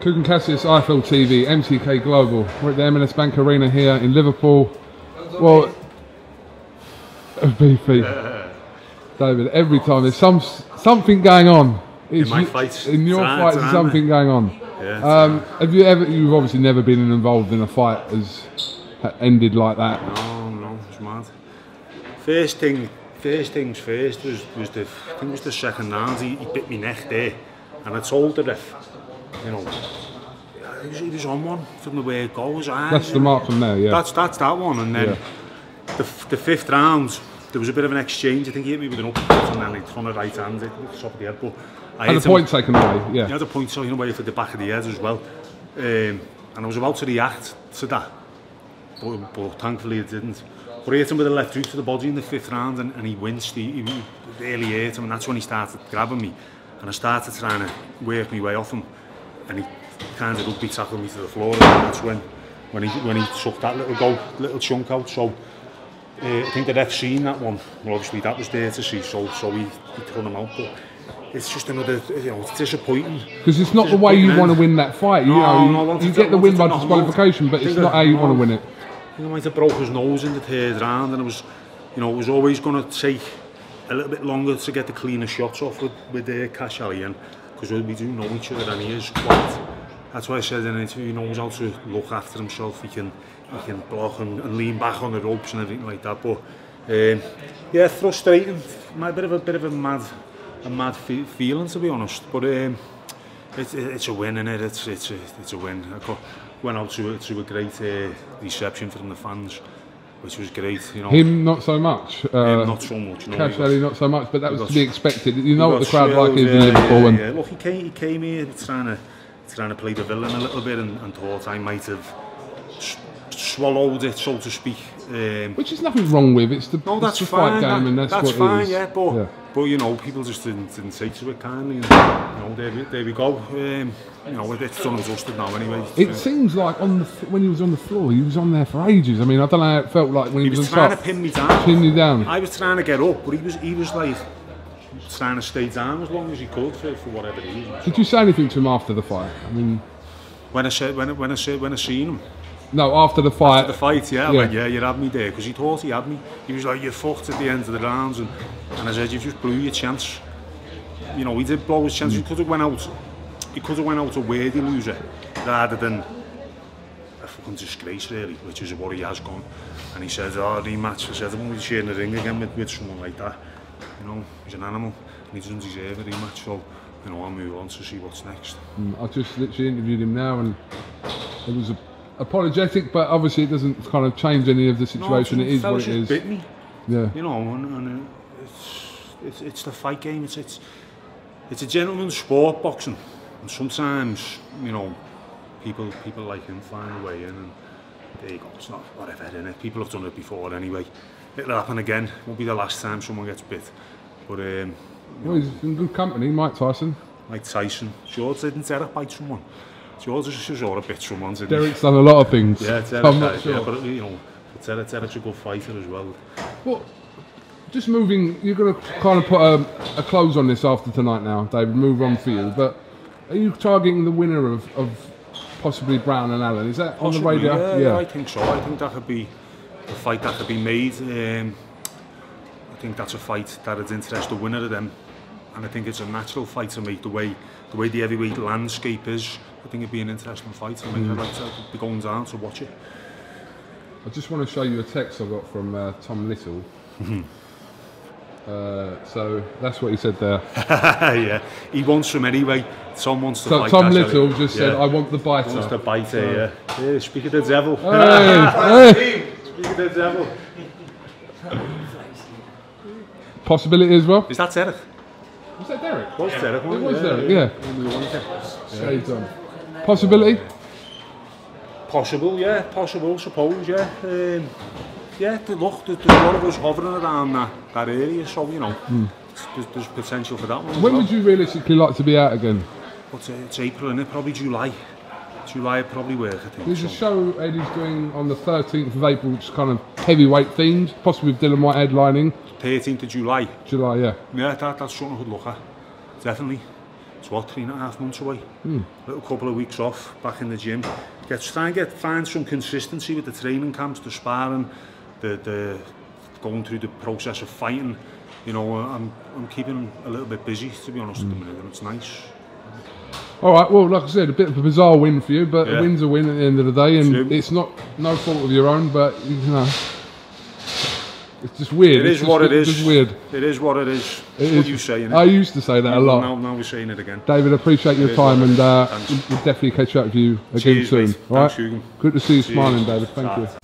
Kugan Cassius, IFL TV, MTK Global. We're at the M&S Bank Arena here in Liverpool. Well, beefy. David, every time there's some something going on. It's my you- fights. In your It's around- fights, it's there's something going on. Yeah, Um, have you ever? You've obviously never been involved in a fight as ended like that. No, no, it's mad. First thing, first things first was was the I think it was the second round. He, he bit me neck there, and I told the ref, you know, he was, he was on one from the way it goes. And, that's the mark from there, yeah. That's, that's that one. And then yeah. the, the fifth round, there was a bit of an exchange. I think he hit me with an uppercut and then he on the right hand, at the top of the head. But I had a point him, taken away, yeah. He had a point taken away for the back of the head as well. Um, and I was about to react to that, but, but thankfully it didn't. But I hit him with a left hook to the body in the fifth round and, and he winced, he, he really hurt him and that's when he started grabbing me. And I started trying to work my way off him. And he kind of rugby tackled me to the floor and that's when, when, he, when he took that little go, little chunk out. So uh, I think the ref seen that one. Well, obviously that was there to see, so so he, he threw him out. But it's just another, you know, it's disappointing. Because it's not the way you want to win that fight. You know, you, no, I you get the win by wanted to knock him out. disqualification, but it's not how you want to win it. I think I might have broke his nose in the third round, and it was, you know, it was always going to take a little bit longer to get the cleaner shots off with with uh, Kash Allian, because we do know each other and he is quite that's why I said in an interview he knows how to look after himself he can he can block and, and lean back on the ropes and everything like that. But um, yeah frustrating. My bit of a bit of a mad a mad fe feeling to be honest. But um, it, it, it's a win in it it's it's a, it's a win. I got, went out to a, to a great uh, reception from the fans. Which was great. You know, Him, not so much. Uh, Him not so much. No, Kash not so much, but that was to be expected. You know what the crowd like is in Liverpool. Yeah, yeah. Look, he came, he came here trying to trying to play the villain a little bit, and, and thought I might have swallowed it, so to speak. Um, Which is nothing wrong with. It's the, no, it's that's the fine. fight game, that- and that's, that's what fine. it is. Yeah, but Yeah. But you know, people just didn't, didn't take to it kindly. And, you know, there, we- there we go. Um, you know, it's done and dusted now anyway. It seems like on the when he was on the floor, he was on there for ages. I mean, I don't know how it felt like when he, He was on trying to pin me down. Pin you down. I was trying to get up, but he was he was like trying to stay down as long as he could for, for whatever reason. Did you say anything to him after the fight? I mean, When I said when I, when I said when I seen him no, after the fight. the fight, yeah, I Yeah. went, yeah, you had me there because he thought he had me. He was like, you fucked at the end of the rounds, and, and I said, you just blew your chance. You know, he did blow his chance. He mm. could have went out. He could have went out a worthy loser rather than a fucking disgrace, really, which is what he has gone. And he said, oh, rematch. I said, I won't be sharing the ring again with, with someone like that. You know, he's an animal, and he doesn't deserve a rematch. So, you know, I'll move on to see what's next. Mm, I just literally interviewed him now, and it was a, apologetic, but obviously it doesn't kind of change any of the situation. No, it is what it just. Bit me. Yeah. you know, and, and it's, it's it's the fight game. It's it's it's a gentleman's sport, boxing, and sometimes you know, people people like him find a way in, and there you go. It's not whatever, innit? People have done it before anyway. It'll happen again. It won't be the last time someone gets bit. But um, Well, he's in good company, Mike Tyson. Mike Tyson, George didn't bite someone. George just sort of bit someone. Didn't? Derek's done a lot of things. Yeah, Derek, I'm not sure. yeah, but you know, Derek, Derek's a good fighter as well. Well, just moving, you're going to kind of put a, a close on this after tonight now, David. Move on for you. But are you targeting the winner of, of possibly Browne and Allen? Is that on the Possibly, radio? Yeah, yeah, I think so. I think that could be a fight that could be made. Um, I think that's a fight that would interest the winner of them, and I think it's a natural fight to make the way the way the heavyweight landscape is. I think it'd be an interesting fight to make. I'd like to be going down to watch it. I just want to show you a text I got from uh, Tom Little. uh, so that's what he said there. yeah, he wants from anyway. Tom wants to So fight. Tom Little just said, "I want the biter." wants to bite here. Yeah. yeah, speak of the devil. Hey, hey. speak of the devil. Possibility as well. Is that Derek? Was that Derek? Was Derek? It was yeah, Derek. yeah. Yeah. Shades on. Possibility. Possible, yeah, possible, suppose, yeah. Um, yeah, the, look, there- there's a lot of us hovering around that, that area, so, you know, there's, there's potential for that one. When well. would you realistically like to be out again? But uh, it's April, and it probably July. July would probably work, I think. There's a show Eddie's doing on the 13th of April, which is kind of heavyweight themed, possibly with Dillian Whyte headlining. 13th of July. July, yeah. Yeah, that, that's something I could look at. Definitely. it's what, three and a half months away. Hmm. Little couple of weeks off, back in the gym. Get, try and get, find some consistency with the training camps, the sparring, the, the going through the process of fighting. You know, I'm, I'm keeping a little bit busy, to be honest, at the minute, and it's nice. All right. Well, like I said, a bit of a bizarre win for you, but Yeah. a win's a win at the end of the day, and True. it's not no fault of your own. But you know, it's just weird. It's just, what it it's is. Just weird. It is what it is. It what is- you saying. I used to say that a lot. Now, now we're saying it again. David, appreciate your time, and uh, we'll definitely catch up with you again Cheers, soon. mate. All right. Thanks, Hugo. Good to see you Cheers. smiling, David. Thank you.